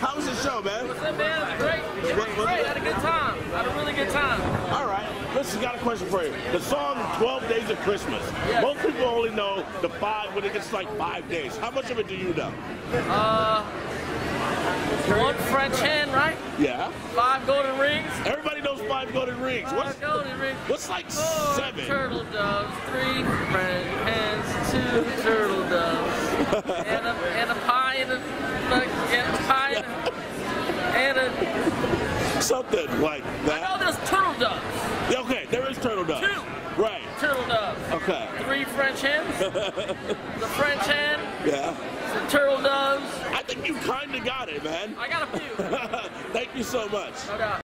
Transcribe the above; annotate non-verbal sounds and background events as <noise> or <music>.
How was the show, man? What's up, man? It was great. It was great. I had a good time. I had a really good time. All right. Listen, got a question for you. The song 12 Days of Christmas. Yeah. Most people only know the five, when it gets like five days. How much of it do you know? Uh, one French hen, right? Yeah. Five golden rings. Everybody knows five golden rings. What's, golden rings. what's like Four seven? turtle doves, three French hens, two turtle doves, and a, and a pie and a, and a pie and a, and a Something like I know that. there's turtle doves. Yeah, Okay, there is turtle doves. Two. Right. Turtle doves. Okay. Three French hens. <laughs> the French hen, Yeah. the turtle doves. I think you kind of got it, man. I got a few. <laughs> Thank you so much. No doubt.